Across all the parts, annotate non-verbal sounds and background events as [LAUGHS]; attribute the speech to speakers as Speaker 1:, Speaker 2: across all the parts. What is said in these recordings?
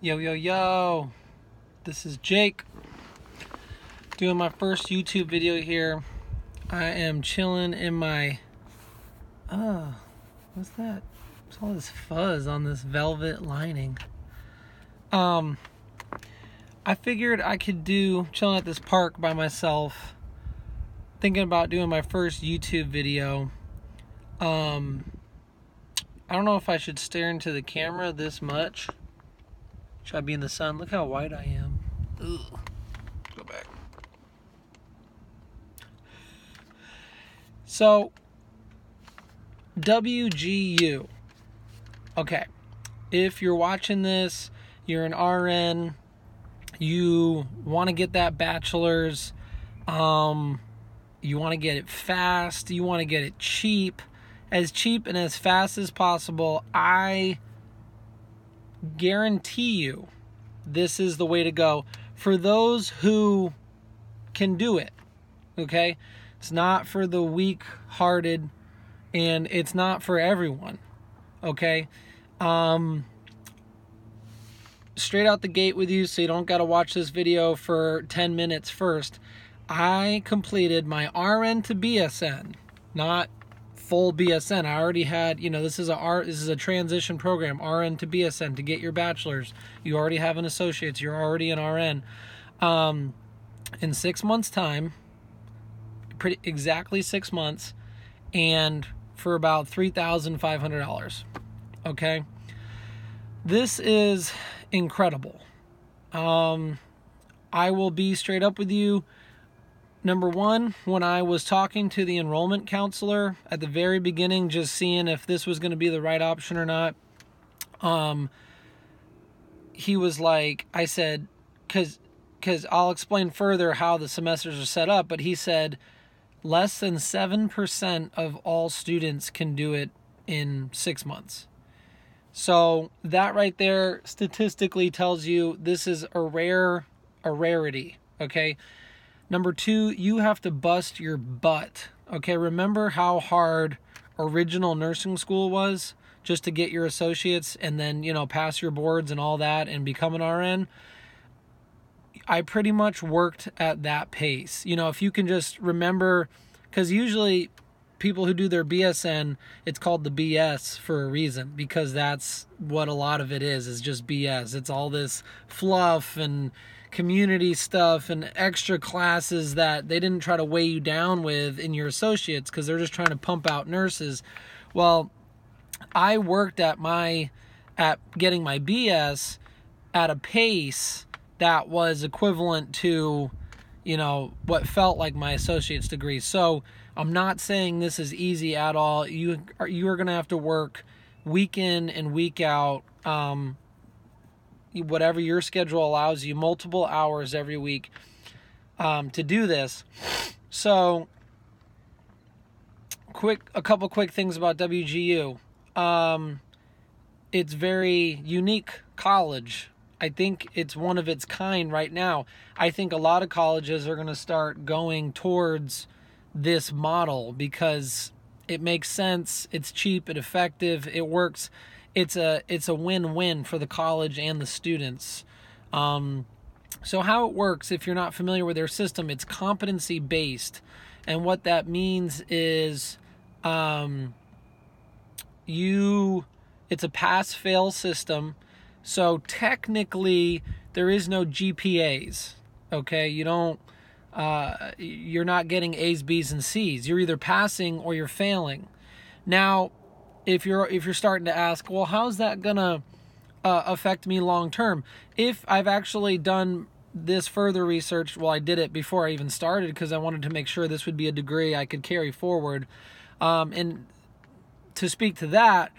Speaker 1: Yo, yo, yo. This is Jake. Doing my first YouTube video here. I am chilling in my. Oh, what's that? What's all this fuzz on this velvet lining? Um, I figured I could do chilling at this park by myself, thinking about doing my first YouTube video. Um, I don't know if I should stare into the camera this much. Should I be in the sun? Look how white I am. Ugh. Go back. So, WGU. Okay. If you're watching this, you're an RN, you want to get that bachelor's, um, you want to get it fast, you want to get it cheap, as cheap and as fast as possible. I guarantee you this is the way to go for those who can do it. Okay? It's not for the weak hearted and it's not for everyone. Okay? Um straight out the gate with you so you don't got to watch this video for 10 minutes first. I completed my RN to BSN, not full BSN. I already had, you know, this is a R this is a transition program, RN to BSN to get your bachelor's. You already have an associate's, you're already an RN. Um, in 6 months time, pretty exactly 6 months and for about $3,500. Okay? This is incredible. Um I will be straight up with you number one, when I was talking to the enrollment counselor at the very beginning, just seeing if this was going to be the right option or not, um, he was like, I said, because because I'll explain further how the semesters are set up, but he said less than 7% of all students can do it in six months. So that right there statistically tells you this is a rare, a rarity. Okay. Number two, you have to bust your butt. Okay, remember how hard original nursing school was just to get your associates and then, you know, pass your boards and all that and become an RN? I pretty much worked at that pace. You know, if you can just remember, because usually people who do their BSN, it's called the BS for a reason because that's what a lot of it is, is just BS. It's all this fluff and community stuff and extra classes that they didn't try to weigh you down with in your associates because they're just trying to pump out nurses. Well, I worked at my at getting my BS at a pace that was equivalent to you know what felt like my associate's degree. So, I'm not saying this is easy at all. You are you are to have to work week in and week out um, whatever your schedule allows you, multiple hours every week um, to do this. So, quick, a couple quick things about WGU. Um, it's very unique college. I think it's one of its kind right now. I think a lot of colleges are going to start going towards this model because it makes sense, it's cheap, it's effective, it works it's a it's a win-win for the college and the students. Um, so how it works, if you're not familiar with their system, it's competency based, and what that means is um, you it's a pass-fail system. So technically, there is no GPAs. Okay, you don't. Uh, you're not getting A's, B's, and C's. You're either passing or you're failing. Now, if you're if you're starting to ask, well, how's that gonna uh, affect me long term? If I've actually done this further research, well, I did it before I even started because I wanted to make sure this would be a degree I could carry forward. Um, and to speak to that,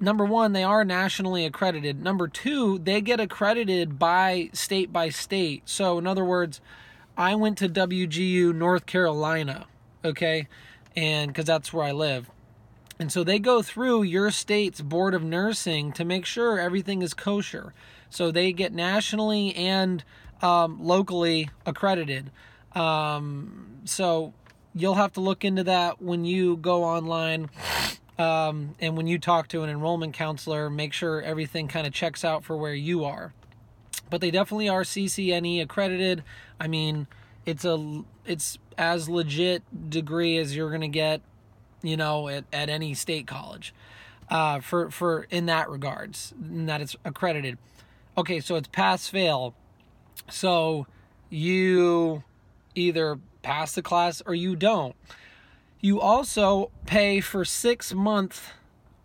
Speaker 1: number one, they are nationally accredited. Number two, they get accredited by state by state. So, in other words, I went to WGU North Carolina, okay, and because that's where I live. And so they go through your state's board of nursing to make sure everything is kosher. So they get nationally and um, locally accredited. Um, so you'll have to look into that when you go online um, and when you talk to an enrollment counselor, make sure everything kind of checks out for where you are. but they definitely are CCNE accredited. I mean, it's a it's as legit degree as you're gonna get, you know, at, at any state college. Uh, for for in that regards, in that it's accredited. Okay, so it's pass fail. So you either pass the class or you don't. You also pay for six month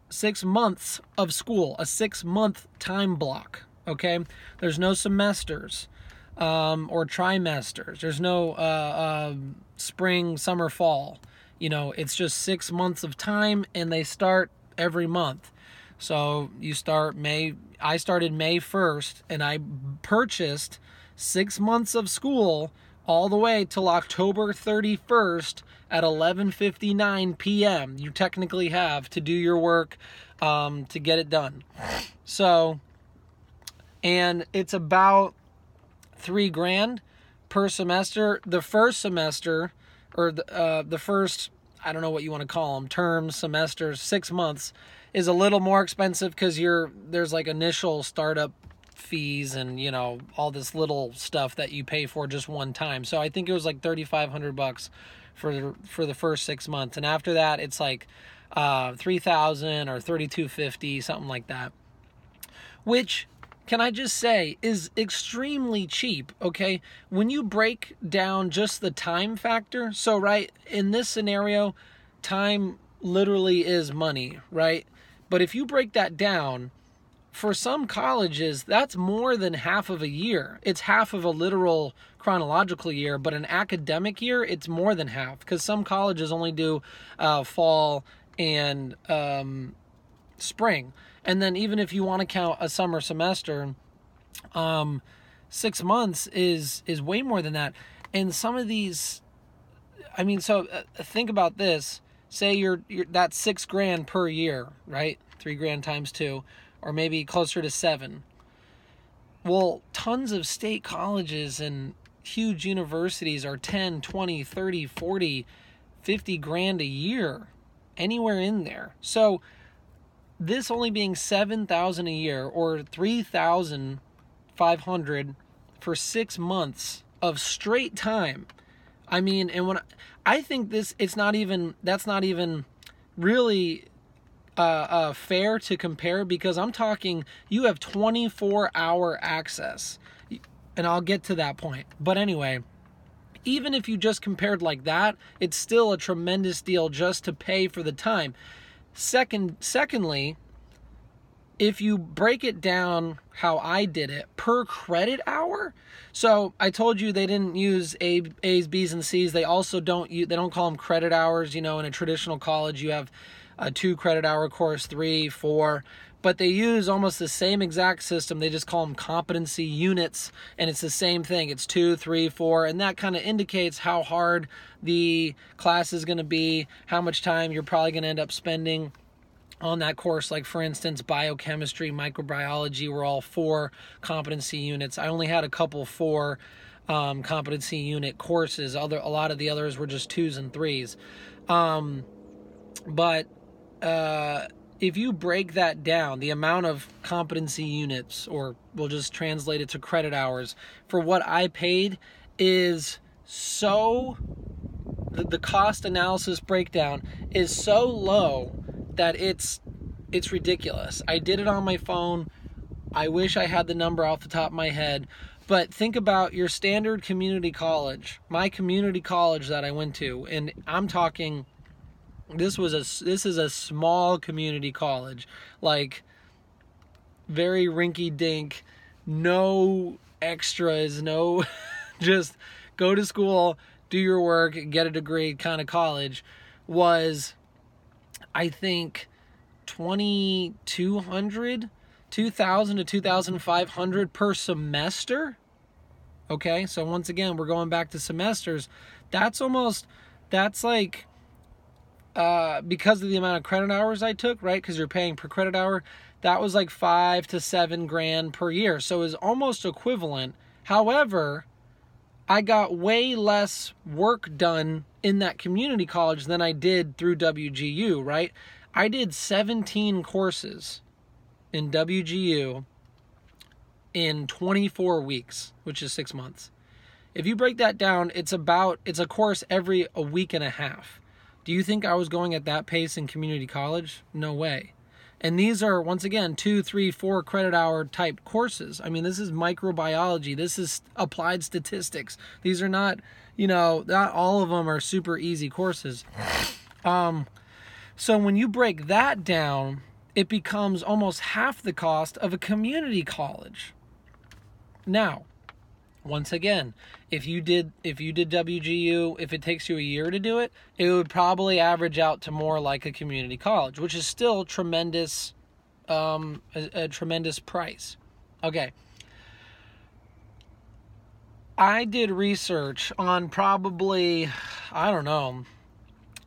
Speaker 1: six months of school, a six month time block. Okay, there's no semesters um, or trimesters. There's no uh, uh, spring, summer, fall. You know, it's just six months of time, and they start every month. So you start May. I started May 1st, and I purchased six months of school all the way till October 31st at 11:59 p.m. You technically have to do your work um, to get it done. So, and it's about three grand per semester. The first semester, or the, uh, the first, I don't know what you want to call them, terms, semesters, six months, is a little more expensive because you're there's like initial startup fees and you know all this little stuff that you pay for just one time. So I think it was like thirty five hundred bucks for the, for the first six months, and after that it's like uh, three thousand or thirty two fifty something like that. Which can I just say, is extremely cheap, okay? When you break down just the time factor, so, right, in this scenario, time literally is money, right? But if you break that down, for some colleges, that's more than half of a year. It's half of a literal chronological year, but an academic year, it's more than half because some colleges only do uh, fall and um, spring. And then even if you want to count a summer semester, um, six months is is way more than that. And some of these, I mean, so uh, think about this. Say you're, you're that's six grand per year, right? Three grand times two, or maybe closer to seven. Well, tons of state colleges and huge universities are 10, 20, 30, 40, 50 grand a year, anywhere in there. So this only being 7,000 a year or 3,500 for 6 months of straight time. I mean, and when I think this it's not even that's not even really uh, uh, fair to compare because I'm talking you have 24 hour access, and I'll get to that point. But anyway, even if you just compared like that, it's still a tremendous deal just to pay for the time. Second, secondly, if you break it down how I did it per credit hour, so I told you they didn't use A, A's, B's, and C's. They also don't use, they don't call them credit hours. You know, in a traditional college, you have a two credit hour course, three, four, but they use almost the same exact system. They just call them competency units, and it's the same thing. It's two, three, four, and that kind of indicates how hard the class is going to be, how much time you're probably going to end up spending on that course like for instance biochemistry microbiology were all four competency units i only had a couple four um, competency unit courses other a lot of the others were just twos and threes um, but uh, if you break that down, the amount of competency units, or we'll just translate it to credit hours, for what I paid is so, the, the cost analysis breakdown is so low that it's it's ridiculous. I did it on my phone. I wish I had the number off the top of my head. But think about your standard community college, my community college that I went to, and I'm talking this was a this is a small community college. Like very rinky dink no extras no [LAUGHS] just go to school do your work get a degree kind of college was i think 2200 2000 to 2500 per semester. Okay so once again we're going back to semesters. That's almost that's like uh, because of the amount of credit hours I took, right? Because you're paying per credit hour, that was like five to seven grand per year. So it was almost equivalent. However, I got way less work done in that community college than I did through WGU, right? I did 17 courses in WGU in 24 weeks, which is six months. If you break that down, it's about it's a course every a week and a half. Do you think I was going at that pace in community college? No way. And these are once again two, three, four credit hour type courses. I mean, this is microbiology. This is applied statistics. These are not, you know, not all of them are super easy courses. Um, so when you break that down, it becomes almost half the cost of a community college. Now, once again, if you did if you did WGU, if it takes you a year to do it, it would probably average out to more like a community college, which is still tremendous um, a, a tremendous price. Okay. I did research on probably I don't know.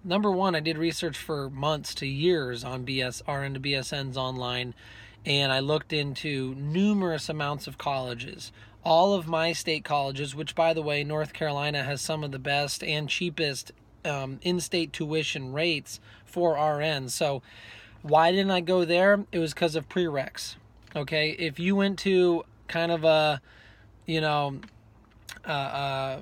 Speaker 1: Number one, I did research for months to years on BS RN to BSNs online, and I looked into numerous amounts of colleges all of my state colleges, which by the way, North Carolina has some of the best and cheapest um, in state tuition rates for RN. So, why didn't I go there? It was because of prereqs. Okay, if you went to kind of a, you know, uh,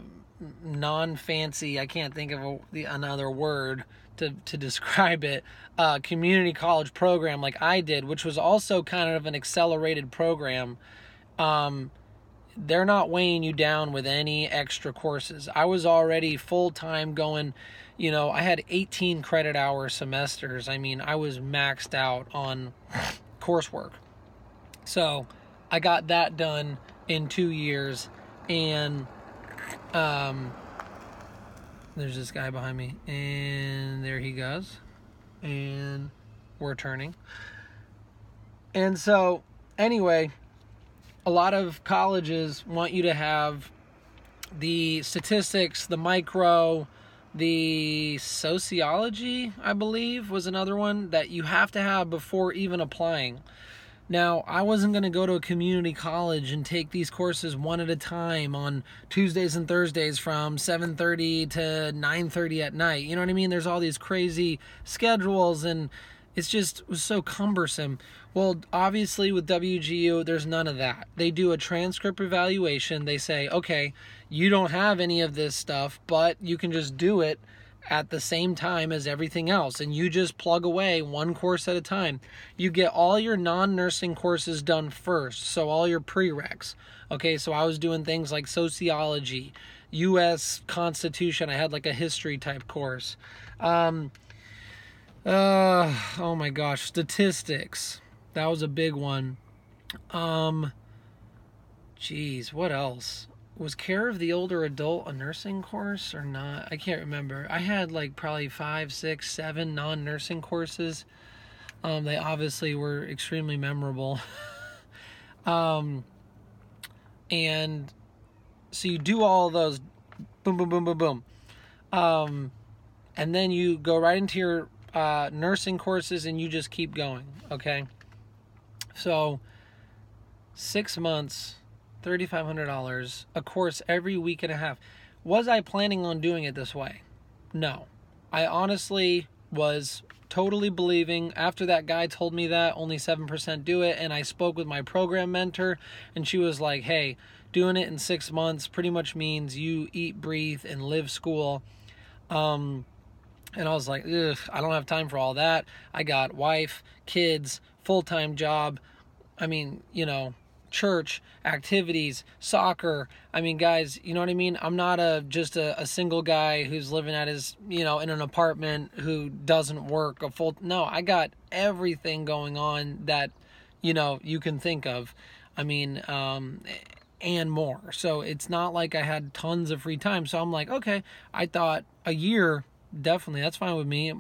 Speaker 1: non fancy, I can't think of a, another word to, to [LAUGHS] describe it, uh, community college program like I did, which was also kind of an accelerated program. Um, they're not weighing you down with any extra courses. I was already full time going, you know, I had 18 credit hour semesters. I mean, I was maxed out on coursework. So I got that done in two years. And um, there's this guy behind me. And there he goes. And we're turning. And so, anyway, a lot of colleges want you to have the statistics, the micro, the sociology, I believe, was another one that you have to have before even applying. Now, I wasn't going to go to a community college and take these courses one at a time on Tuesdays and Thursdays from 7:30 to 9:30 at night. You know what I mean? There's all these crazy schedules and it's just was so cumbersome. Well, obviously with WGU, there's none of that. They do a transcript evaluation. They say, okay, you don't have any of this stuff, but you can just do it at the same time as everything else and you just plug away one course at a time. You get all your non-nursing courses done first, so all your prereqs. Okay, so I was doing things like sociology, US Constitution, I had like a history type course. Um, uh, oh my gosh, statistics. That was a big one. Um, geez, what else? Was care of the older adult a nursing course or not? I can't remember. I had like probably five, six, seven non nursing courses. Um, they obviously were extremely memorable. [LAUGHS] um, and so you do all those boom, boom, boom, boom, boom. Um, and then you go right into your uh, nursing courses and you just keep going, okay? So, six months, $3,500, a course every week and a half. Was I planning on doing it this way? No. I honestly was totally believing after that guy told me that only 7% do it and I spoke with my program mentor and she was like, "Hey, doing it in 6 months pretty much means you eat, breathe and live school." Um and I was like, Ugh, I don't have time for all that. I got wife, kids, full time job. I mean, you know, church, activities, soccer. I mean, guys, you know what I mean? I'm not a just a, a single guy who's living at his, you know, in an apartment who doesn't work a full No, I got everything going on that, you know, you can think of. I mean, um and more. So it's not like I had tons of free time. So I'm like, okay, I thought a year definitely that's fine with me.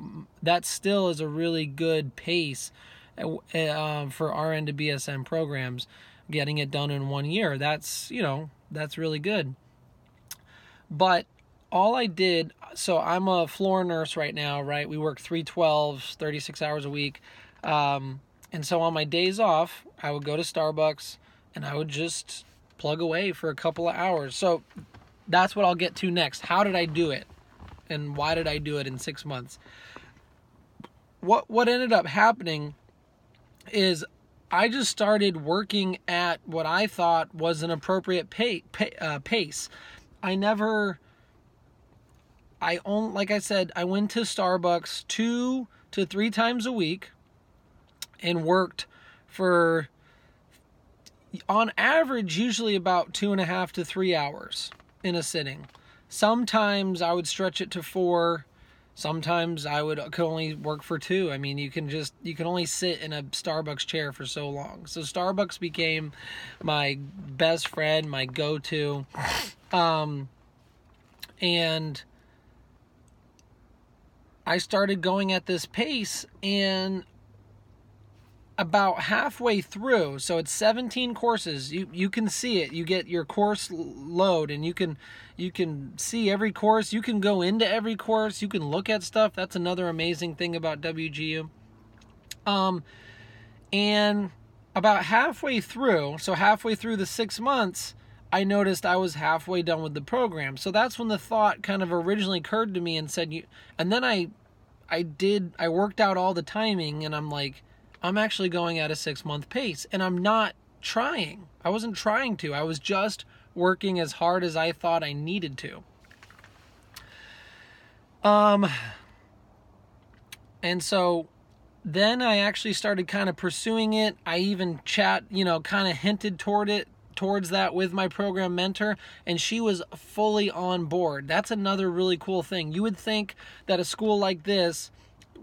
Speaker 1: That still is a really good pace uh, for rn to bsn programs getting it done in one year. That's you know that's really good. But all i did so i'm a floor nurse right now right? We work 312 36 hours a week. Um, and so on my days off i would go to starbucks and i would just plug away for a couple of hours. So that's what i'll get to next. How did i do it and why did I do it in six months? What what ended up happening is I just started working at what I thought was an appropriate pay, pay, uh, pace. I never, I own, like I said, I went to Starbucks two to three times a week and worked for, on average, usually about two and a half to three hours in a sitting. Sometimes I would stretch it to four sometimes I would could only work for two. I mean, you can just you can only sit in a Starbucks chair for so long. So Starbucks became my best friend, my go-to. Um and I started going at this pace and about halfway through so it's 17 courses you you can see it. You get your course load and you can you can see every course. You can go into every course. You can look at stuff. That's another amazing thing about WGU um and about halfway through so halfway through the 6 months I noticed I was halfway done with the program. So that's when the thought kind of originally occurred to me and said you and then I I did I worked out all the timing and I'm like I'm actually going at a six month pace and I'm not trying. I wasn't trying to. I was just working as hard as I thought I needed to. Um, and so then I actually started kind of pursuing it. I even chat, you know, kind of hinted toward it towards that with my program mentor and she was fully on board. That's another really cool thing. You would think that a school like this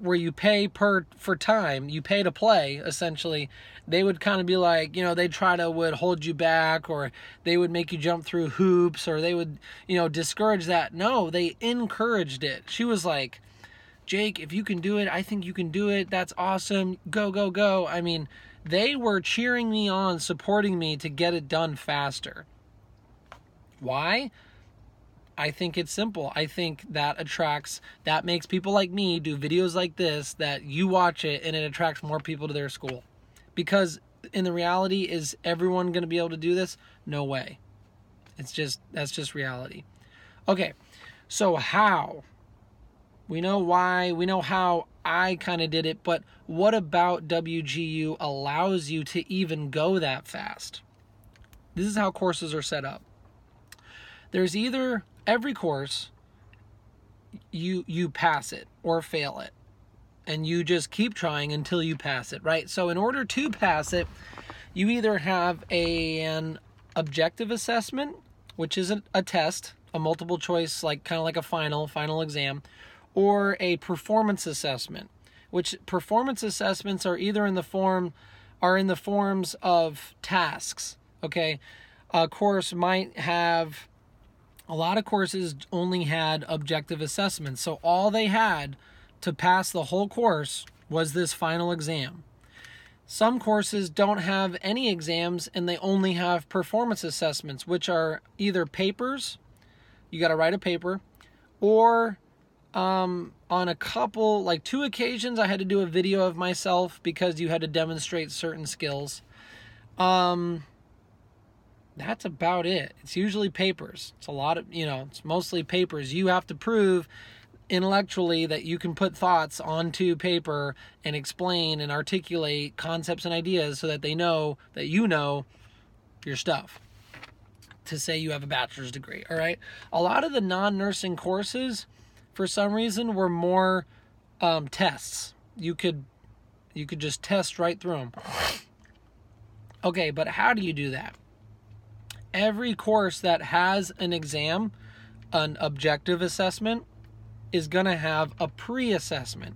Speaker 1: where you pay per for time, you pay to play essentially. They would kind of be like, you know, they try to would hold you back or they would make you jump through hoops or they would, you know, discourage that. No, they encouraged it. She was like, "Jake, if you can do it, I think you can do it. That's awesome. Go, go, go." I mean, they were cheering me on, supporting me to get it done faster. Why? I think it's simple. I think that attracts, that makes people like me do videos like this, that you watch it and it attracts more people to their school. Because in the reality, is everyone going to be able to do this? No way. It's just, that's just reality. Okay, so how? We know why, we know how I kind of did it, but what about WGU allows you to even go that fast? This is how courses are set up. There's either every course you you pass it or fail it. And you just keep trying until you pass it right? So in order to pass it you either have a, an objective assessment which is a, a test a multiple choice like kind of like a final final exam or a performance assessment which performance assessments are either in the form are in the forms of tasks okay? A course might have a lot of courses only had objective assessments. So all they had to pass the whole course was this final exam. Some courses don't have any exams and they only have performance assessments, which are either papers, you got to write a paper, or um, on a couple, like two occasions, I had to do a video of myself because you had to demonstrate certain skills. Um, that's about it. It's usually papers. It's a lot of, you know, it's mostly papers. You have to prove intellectually that you can put thoughts onto paper and explain and articulate concepts and ideas so that they know that you know your stuff to say you have a bachelor's degree. All right. A lot of the non nursing courses, for some reason, were more um, tests. You could you could just test right through them. Okay, but how do you do that? Every course that has an exam, an objective assessment, is going to have a pre assessment.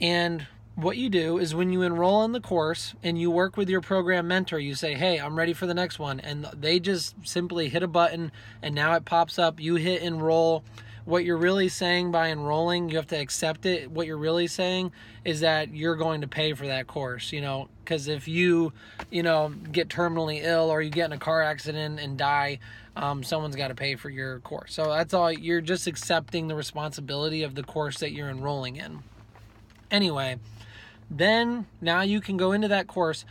Speaker 1: And what you do is when you enroll in the course and you work with your program mentor, you say, Hey, I'm ready for the next one. And they just simply hit a button and now it pops up. You hit enroll what you're really saying by enrolling, you have to accept it. What you're really saying is that you're going to pay for that course, you know, because if you, you know, get terminally ill or you get in a car accident and die, um, someone's got to pay for your course. So that's all. You're just accepting the responsibility of the course that you're enrolling in. Anyway, then now you can go into that course.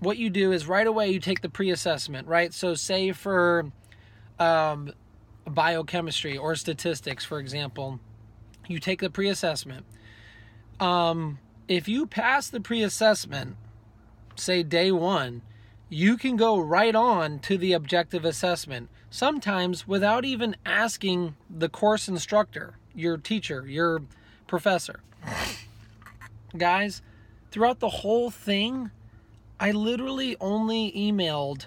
Speaker 1: What you do is right away you take the pre assessment, right? So, say for um, biochemistry or statistics, for example, you take the pre assessment. Um, if you pass the pre assessment, say day one, you can go right on to the objective assessment, sometimes without even asking the course instructor, your teacher, your professor. Guys, throughout the whole thing, I literally only emailed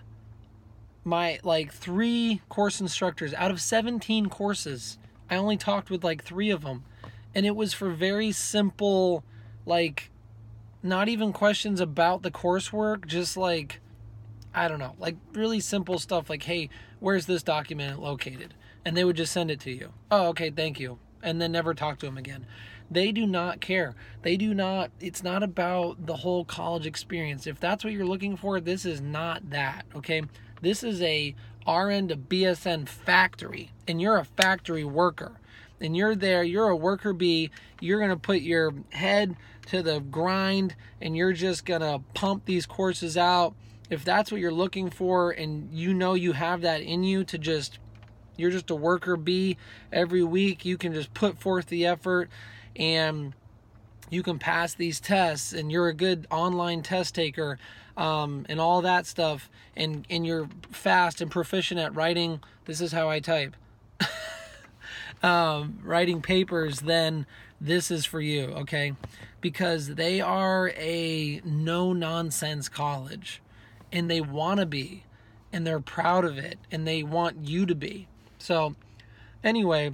Speaker 1: my like three course instructors out of 17 courses. I only talked with like three of them. And it was for very simple, like, not even questions about the coursework, just like, I don't know, like really simple stuff like, hey, where's this document located? And they would just send it to you. Oh, okay, thank you. And then never talk to them again. They do not care. They do not, it's not about the whole college experience. If that's what you're looking for, this is not that, okay? This is a RN to BSN factory, and you're a factory worker. And you're there, you're a worker bee, you're gonna put your head to the grind, and you're just gonna pump these courses out. If that's what you're looking for, and you know you have that in you to just you're just a worker bee every week you can just put forth the effort and you can pass these tests and you're a good online test taker um, and all that stuff and and you're fast and proficient at writing this is how i type. [LAUGHS] Um, writing papers then this is for you okay? Because they are a no nonsense college and they want to be and they're proud of it and they want you to be. So anyway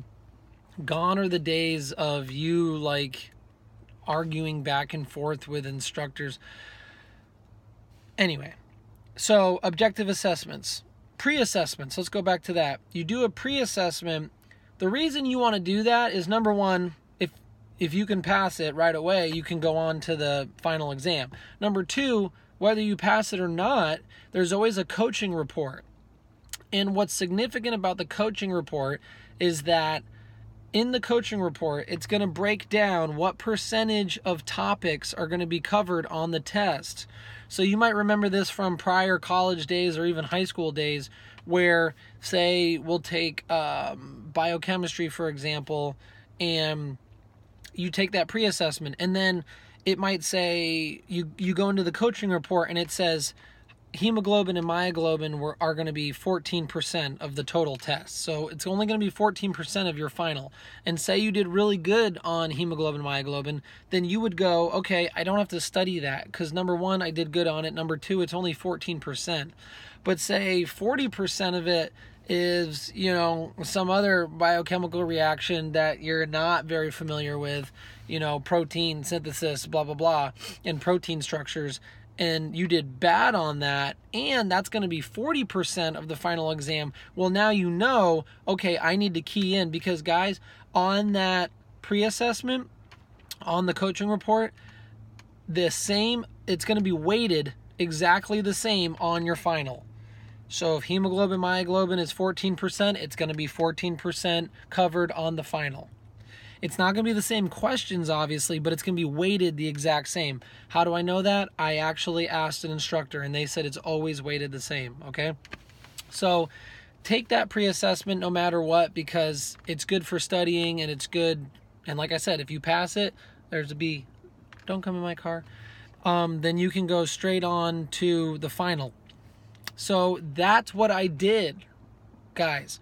Speaker 1: gone are the days of you like arguing back and forth with instructors. Anyway, so objective assessments, pre assessments, let's go back to that. You do a pre assessment. The reason you want to do that is number one, if if you can pass it right away, you can go on to the final exam. Number two, whether you pass it or not, there's always a coaching report. And what's significant about the coaching report is that in the coaching report, it's going to break down what percentage of topics are going to be covered on the test. So you might remember this from prior college days or even high school days, where, say, we'll take um, biochemistry, for example, and you take that pre assessment, and then it might say you, you go into the coaching report and it says hemoglobin and myoglobin were, are going to be 14% of the total test. So it's only going to be 14% of your final. And say you did really good on hemoglobin myoglobin, then you would go, okay, I don't have to study that because number one, I did good on it. Number two, it's only 14%. But say 40% of it is, you know, some other biochemical reaction that you're not very familiar with, you know, protein synthesis, blah, blah, blah, and protein structures and you did bad on that, and that's going to be 40% of the final exam, well, now you know, okay, I need to key in because, guys, on that pre assessment, on the coaching report, the same, it's going to be weighted exactly the same on your final. So if hemoglobin, myoglobin is 14%, it's going to be 14% covered on the final. It's not going to be the same questions, obviously, but it's going to be weighted the exact same. How do I know that? I actually asked an instructor and they said it's always weighted the same, okay? So take that pre assessment no matter what because it's good for studying and it's good. And like I said, if you pass it, there's a B. Don't come in my car. Um, then you can go straight on to the final. So that's what I did, guys.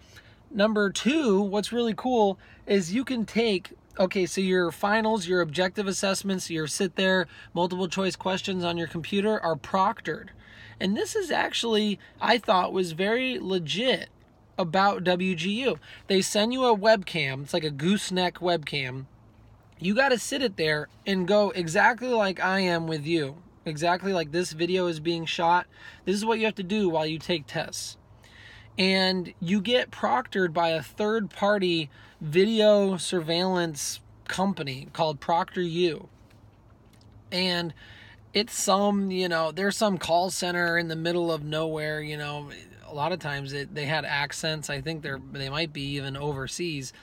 Speaker 1: Number two, what's really cool is you can take okay, so your finals, your objective assessments, your sit there multiple choice questions on your computer are proctored. And this is actually, I thought, was very legit about WGU. They send you a webcam, it's like a gooseneck webcam. You got to sit it there and go exactly like I am with you, exactly like this video is being shot. This is what you have to do while you take tests and you get proctored by a third party video surveillance company called ProctorU. And it's some, you know, there's some call center in the middle of nowhere, you know, a lot of times it, they had accents. I think they're they might be even overseas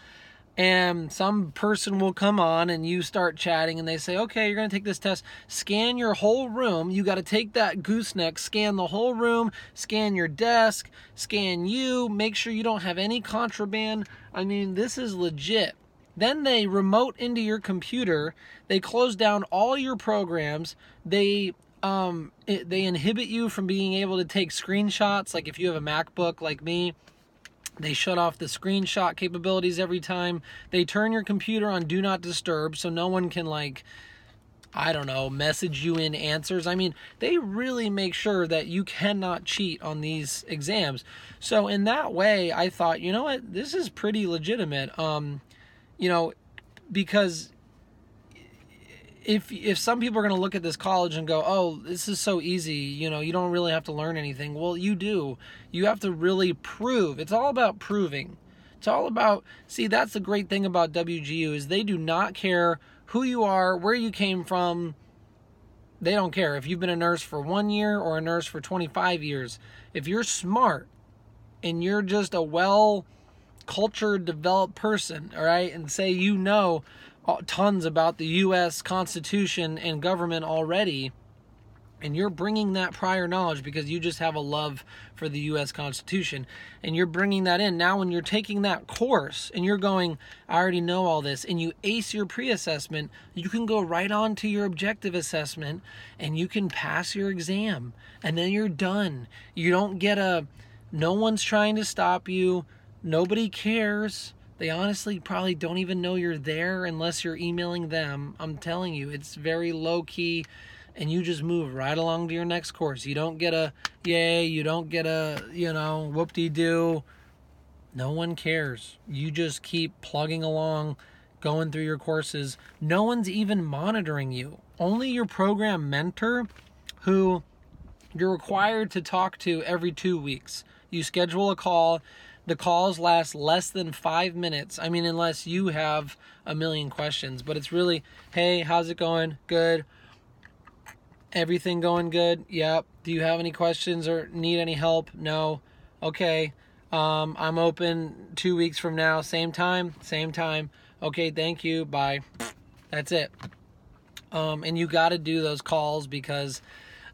Speaker 1: and some person will come on and you start chatting and they say okay you're going to take this test. Scan your whole room. You got to take that gooseneck scan the whole room scan your desk scan you. Make sure you don't have any contraband. I mean this is legit. Then they remote into your computer. They close down all your programs. They um, it, they inhibit you from being able to take screenshots. Like if you have a MacBook like me, they shut off the screenshot capabilities every time. They turn your computer on do not disturb so no one can like I don't know, message you in answers. I mean, they really make sure that you cannot cheat on these exams. So in that way, I thought, you know what, this is pretty legitimate. Um, you know, because if if some people are going to look at this college and go, "Oh, this is so easy," you know, you don't really have to learn anything. Well, you do. You have to really prove. It's all about proving. It's all about see, that's the great thing about WGU is they do not care who you are, where you came from. They don't care if you've been a nurse for 1 year or a nurse for 25 years. If you're smart and you're just a well cultured developed person, all right, and say you know Uh, tons about the U.S. Constitution and government already, and you're bringing that prior knowledge because you just have a love for the U.S. Constitution, and you're bringing that in. Now, when you're taking that course and you're going, I already know all this, and you ace your pre assessment, you can go right on to your objective assessment and you can pass your exam, and then you're done. You don't get a, no one's trying to stop you, nobody cares they honestly probably don't even know you're there unless you're emailing them. I'm telling you, it's very low key and you just move right along to your next course. You don't get a yay, you don't get a, you know, whoop de doo. No one cares. You just keep plugging along, going through your courses. No one's even monitoring you. Only your program mentor, who you're required to talk to every two weeks. You schedule a call the calls last less than five minutes. I mean, unless you have a million questions, but it's really, hey, how's it going? Good. Everything going good? Yep. Do you have any questions or need any help? No. Okay. Um, I'm open two weeks from now. Same time? Same time. Okay, thank you. Bye. That's it. Um, and you got to do those calls because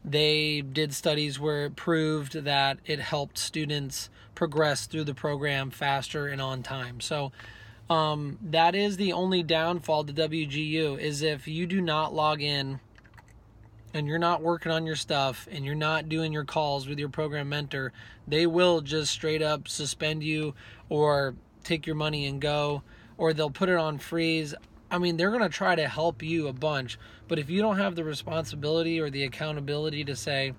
Speaker 1: they did studies where it proved that it helped students progress through the program faster and on time. So um, that is the only downfall to WGU is if you do not log in and you're not working on your stuff and you're not doing your calls with your program mentor, they will just straight up suspend you or take your money and go or they'll put it on freeze. I mean, they're going to try to help you a bunch, but if you don't have the responsibility or the accountability to say,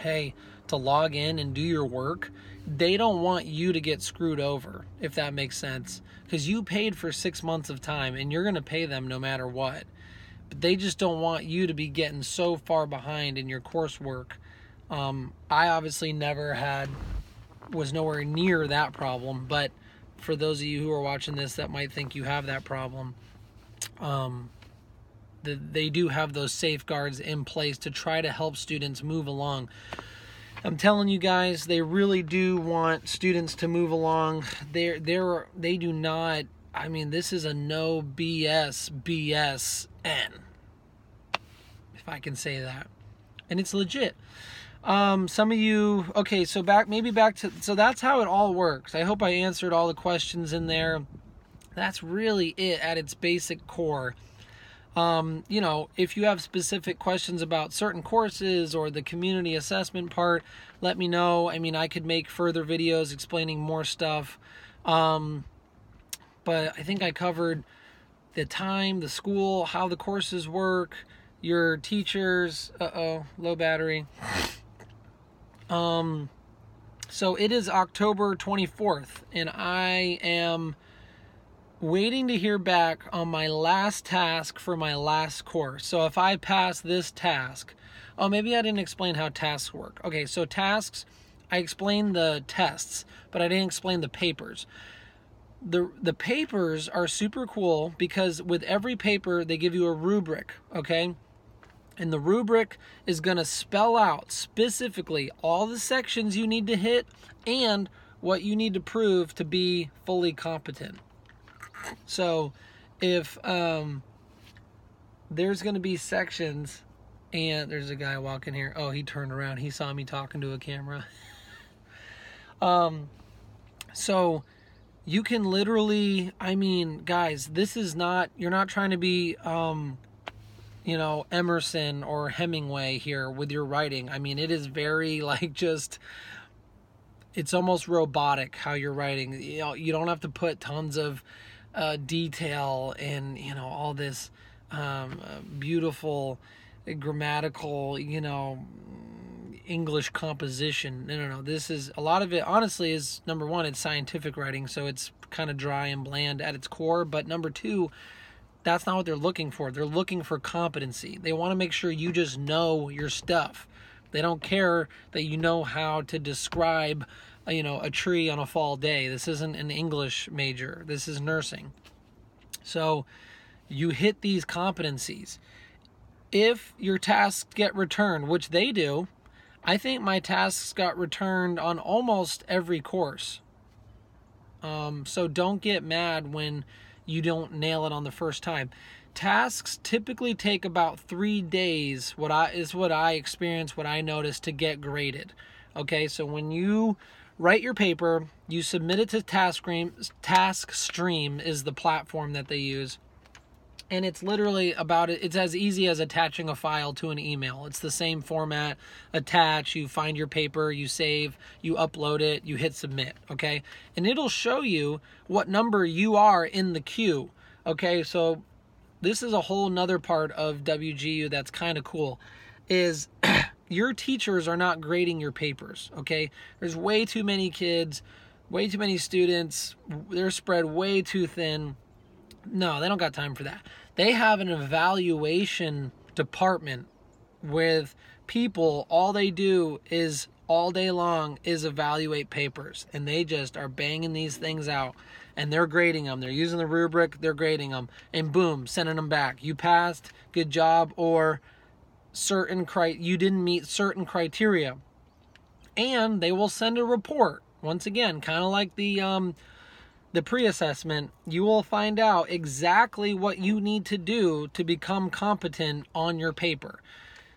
Speaker 1: hey, to log in and do your work, they don't want you to get screwed over, if that makes sense. Because you paid for six months of time and you're going to pay them no matter what. But they just don't want you to be getting so far behind in your coursework. Um, I obviously never had, was nowhere near that problem, but for those of you who are watching this that might think you have that problem, um, the, they do have those safeguards in place to try to help students move along. I'm telling you guys, they really do want students to move along. They're they're they do not. I mean, this is a no BS BSN, if I can say that, and it's legit. Um, some of you, okay, so back maybe back to so that's how it all works. I hope I answered all the questions in there. That's really it at its basic core. Um, you know, if you have specific questions about certain courses or the community assessment part, let me know. I mean, I could make further videos explaining more stuff. Um, but I think I covered the time, the school, how the courses work, your teachers. Uh oh, low battery. Um, so it is October 24th, and I am waiting to hear back on my last task for my last course. So if I pass this task, oh, maybe I didn't explain how tasks work. Okay, so tasks, I explained the tests, but I didn't explain the papers. The, the papers are super cool because with every paper they give you a rubric, okay? And the rubric is going to spell out specifically all the sections you need to hit and what you need to prove to be fully competent. So if um, there's going to be sections, and there's a guy walking here. Oh, he turned around. He saw me talking to a camera. [LAUGHS] um, so you can literally, I mean, guys, this is not, you're not trying to be, um, you know, Emerson or Hemingway here with your writing. I mean, it is very [LAUGHS] like just it's almost robotic how you're writing. You know, you don't have to put tons of uh, detail and you know all this um, uh, beautiful grammatical, you know, English composition. No, no, no. This is a lot of it. Honestly, is number one, it's scientific writing, so it's kind of dry and bland at its core. But number two, that's not what they're looking for. They're looking for competency. They want to make sure you just know your stuff. They don't care that you know how to describe, uh, you know, a tree on a fall day. This isn't an English major. This is nursing. So, you hit these competencies. If your tasks get returned, which they do, I think my tasks got returned on almost every course. Um, so don't get mad when you don't nail it on the first time. Tasks typically take about three days. What I is what I experience, what I notice to get graded. Okay, so when you write your paper, you submit it to TaskStream. TaskStream is the platform that they use. And it's literally about it it's as easy as attaching a file to an email. It's the same format. Attach you find your paper you save you upload it you hit submit okay? And it'll show you what number you are in the queue okay? So this is a whole nother part of wgu that's kind of cool is [CLEARS THROAT] your teachers are not grading your papers okay there's way too many kids way too many students they're spread way too thin no, they don't got time for that. They have an evaluation department with people. All they do is all day long is evaluate papers, and they just are banging these things out. And they're grading them. They're using the rubric. They're grading them, and boom, sending them back. You passed, good job, or certain cri- you didn't meet certain criteria. And they will send a report. Once again, kind of like the um, the pre assessment, you will find out exactly what you need to do to become competent on your paper.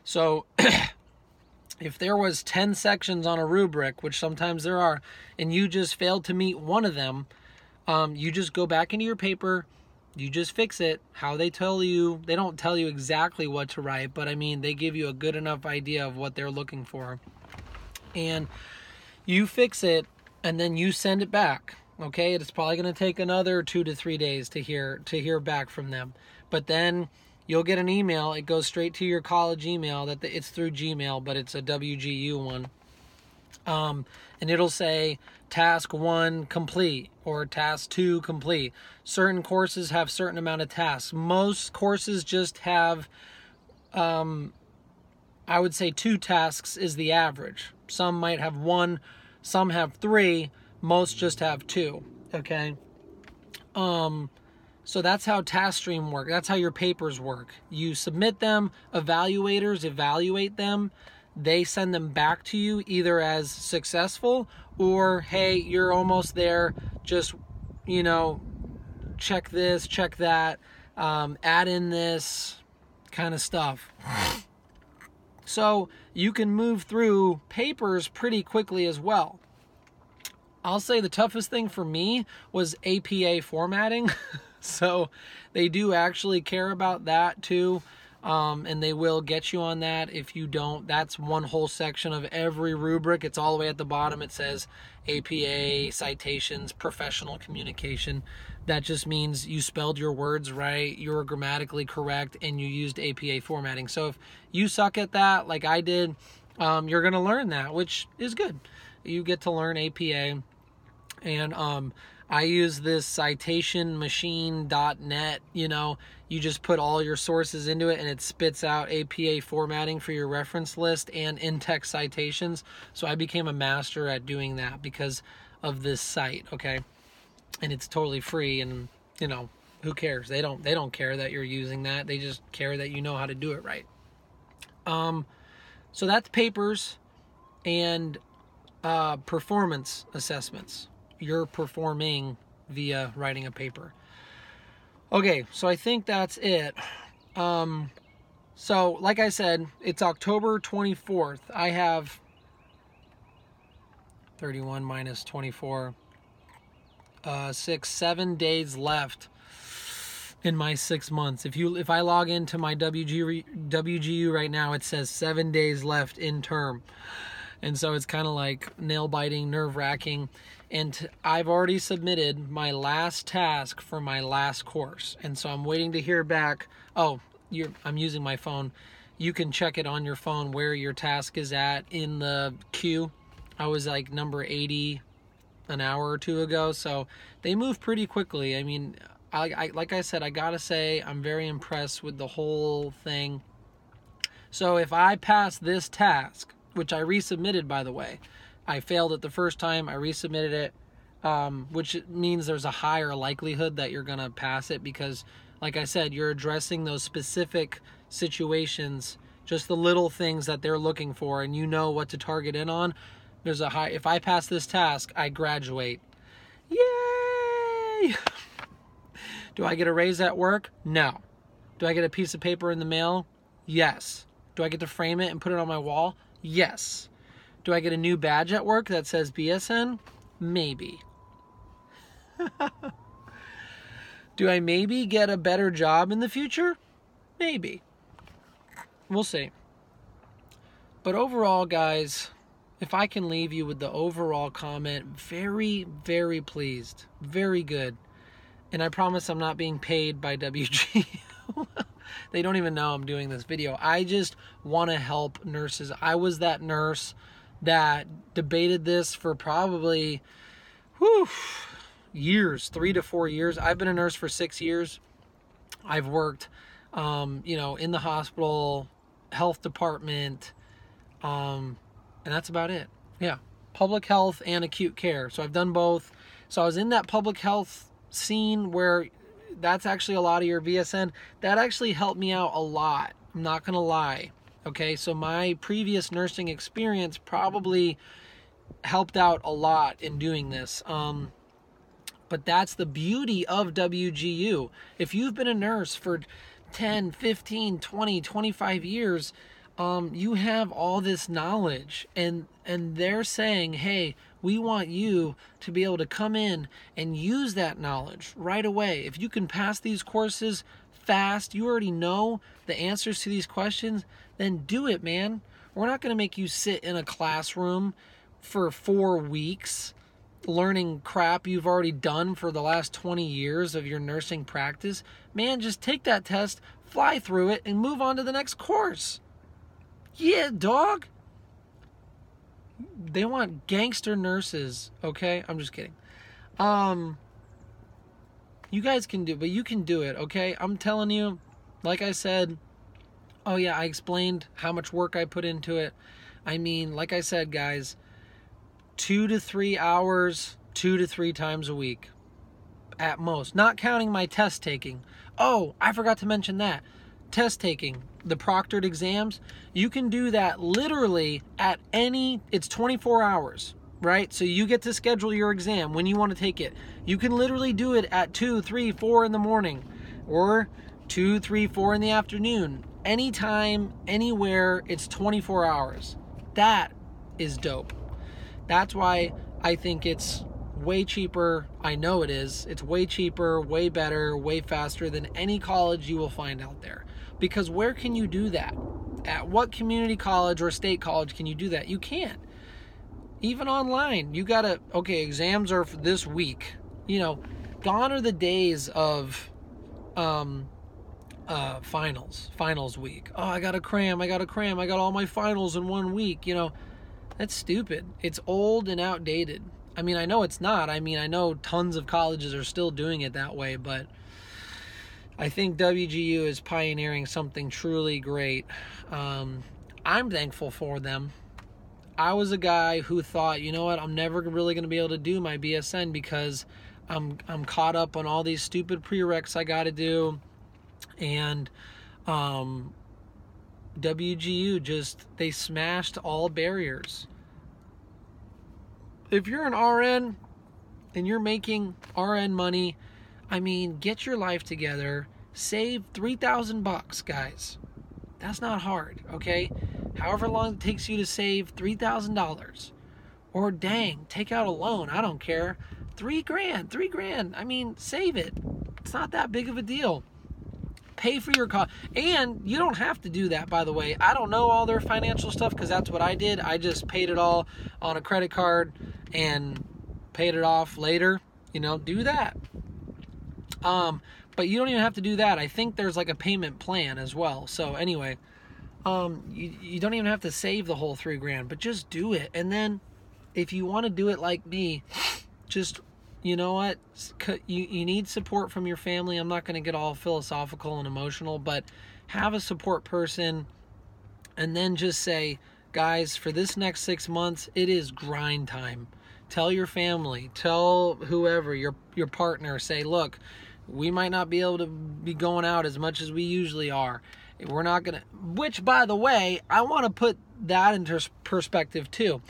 Speaker 1: So, [CLEARS THROAT] if there was 10 sections on a rubric, which sometimes there are, and you just failed to meet one of them, um, you just go back into your paper, you just fix it how they tell you. They don't tell you exactly what to write, but I mean, they give you a good enough idea of what they're looking for. And you fix it, and then you send it back okay it's probably going to take another two to three days to hear to hear back from them but then you'll get an email it goes straight to your college email that the, it's through gmail but it's a wgu one um, and it'll say task one complete or task two complete certain courses have certain amount of tasks most courses just have um, i would say two tasks is the average some might have one some have three most just have two. Okay. Um, so that's how TaskStream work. That's how your papers work. You submit them, evaluators evaluate them. They send them back to you either as successful or hey, you're almost there. Just you know, check this, check that, um, add in this kind of stuff. [LAUGHS] So you can move through papers pretty quickly as well. I'll say the toughest thing for me was APA formatting. [LAUGHS] so they do actually care about that too. Um, and they will get you on that if you don't. That's one whole section of every rubric. It's all the way at the bottom. It says APA, citations, professional communication. That just means you spelled your words right, you were grammatically correct, and you used APA formatting. So if you suck at that, like I did, um, you're going to learn that, which is good. You get to learn APA and um, I use this citationmachine.net. You know, you just put all your sources into it and it spits out APA formatting for your reference list and in text citations. So I became a master at doing that because of this site, okay? And it's totally free and, you know, who cares? They don't they don't care that you're using that. They just care that you know how to do it right. Um so that's papers and uh, performance assessments you're performing via writing a paper. Okay, so I think that's it. Um, so, like I said, it's October 24th. I have 31 minus 24, uh, six, seven days left in my six months. If you if I log into my WG, WGU right now, it says seven days left in term, and so it's kind of like nail biting, nerve wracking. And I've already submitted my last task for my last course, and so I'm waiting to hear back. Oh, I'm using my phone. You can check it on your phone where your task is at in the queue. I was like number 80 an hour or two ago, so they move pretty quickly. I mean, I, I, like I said, I gotta say, I'm very impressed with the whole thing. So if I pass this task, which I resubmitted by the way, I failed it the first time, I resubmitted it, um, which means there's a higher likelihood that you're gonna pass it because, like I said, you're addressing those specific situations, just the little things that they're looking for, and you know what to target in on. There's a high. If I pass this task, I graduate. Yay! [LAUGHS] Do I get a raise at work? No. Do I get a piece of paper in the mail? Yes. Do I get to frame it and put it on my wall? Yes. Do I get a new badge at work that says BSN? Maybe. [LAUGHS] Do I maybe get a better job in the future? Maybe. We'll see. But overall, guys, if I can leave you with the overall comment, very, very pleased. Very good. And I promise I'm not being paid by WG. [LAUGHS] they don't even know I'm doing this video. I just want to help nurses. I was that nurse that debated this for probably whew, years, three to four years. I've been a nurse for six years. I've worked, um, you know, in the hospital, health department, um, and that's about it. Yeah, public health and acute care. So I've done both. So I was in that public health scene where that's actually a lot of your BSN, that actually helped me out a lot. I'm not to lie. Okay, so my previous nursing experience probably helped out a lot in doing this. Um, but that's the beauty of WGU. If you've been a nurse for 10, 15, 20, 25 years, um, you have all this knowledge and and they're saying hey we want you to be able to come in and use that knowledge right away if you can pass these courses fast you already know the answers to these questions then do it man we're not going to make you sit in a classroom for four weeks learning crap you've already done for the last 20 years of your nursing practice man just take that test fly through it and move on to the next course yeah, dog. They want gangster nurses, okay? I'm just kidding. Um you guys can do but you can do it, okay? I'm telling you, like I said, oh yeah, I explained how much work I put into it. I mean, like I said, guys, 2 to 3 hours, 2 to 3 times a week at most, not counting my test taking. Oh, I forgot to mention that. Test taking the proctored exams, you can do that literally at any, it's 24 hours, right? So you get to schedule your exam when you want to take it. You can literally do it at 2, 3, 4 in the morning or 2, 3, 4 in the afternoon. Anytime, anywhere, it's 24 hours. That is dope. That's why I think it's way cheaper. I know it is. It's way cheaper, way better, way faster than any college you will find out there. Because where can you do that? At what community college or state college can you do that? You can't. Even online, you gotta, okay, exams are this week. You know, gone are the days of um, uh, finals, finals week. Oh, I gotta cram, I gotta cram, I got all my finals in one week. You know, that's stupid. It's old and outdated. I mean, I know it's not. I mean, I know tons of colleges are still doing it that way, but I think WGU is pioneering something truly great. Um, I'm thankful for them. I was a guy who thought, you know what, I'm never really going to be able to do my BSN because I'm I'm caught up on all these stupid prereqs I got to do, and um, WGU just they smashed all barriers. If you're an RN and you're making RN money I mean, get your life together. Save 3000 bucks, guys. That's not hard, okay? However long it takes you to save $3,000. Or dang, take out a loan, I don't care. 3 grand, 3 grand. I mean, save it. It's not that big of a deal. Pay for your cost. And you don't have to do that, by the way. I don't know all their financial stuff because that's what I did. I just paid it all on a credit card and paid it off later. You know, do that. Um, but you don't even have to do that. I think there's like a payment plan as well. So anyway, um, you, you don't even have to save the whole three grand, but just do it. And then if you want to do it like me, just you know what? You, you need support from your family. I'm not going to get all philosophical and emotional but have a support person and then just say guys for this next six months it is grind time. Tell your family tell whoever your your partner say look we might not be able to be going out as much as we usually are. We're not going to which by the way i want to put that into perspective too.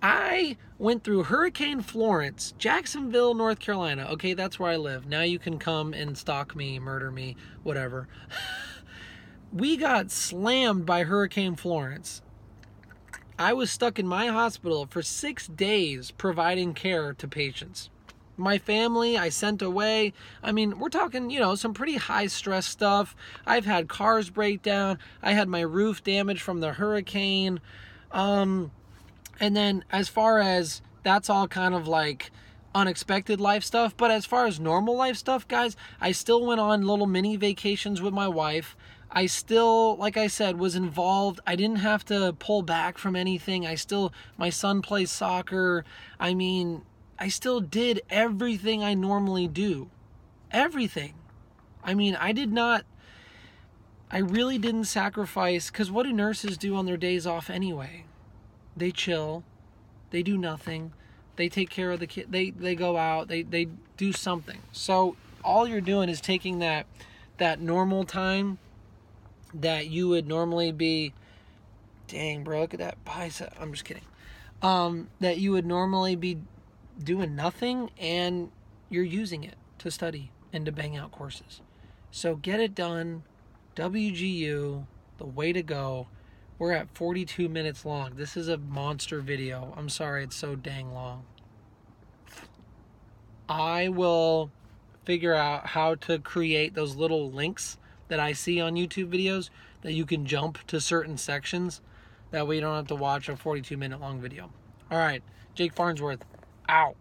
Speaker 1: I went through Hurricane Florence, Jacksonville, North Carolina. Okay, that's where I live. Now you can come and stalk me, murder me, whatever. [LAUGHS] we got slammed by Hurricane Florence. I was stuck in my hospital for six days providing care to patients. My family, I sent away. I mean, we're talking, you know, some pretty high stress stuff. I've had cars break down. I had my roof damaged from the hurricane. Um, and then as far as that's all kind of like unexpected life stuff, but as far as normal life stuff, guys, I still went on little mini vacations with my wife. I still, like I said, was involved. I didn't have to pull back from anything. I still, my son plays soccer. I mean, I still did everything I normally do. Everything. I mean, I did not, I really didn't sacrifice, because what do nurses do on their days off anyway? They chill, they do nothing, they take care of the kid, they they go out, they they do something. So all you're doing is taking that that normal time that you would normally be dang bro look at that bicep i'm just kidding um, that you would normally be doing nothing and you're using it to study and to bang out courses so get it done wgu the way to go we're at 42 minutes long. This is a monster video. I'm sorry it's so dang long. I will figure out how to create those little links that I see on YouTube videos that you can jump to certain sections. That way you don't have to watch a 42 minute long video. All right, Jake Farnsworth, out.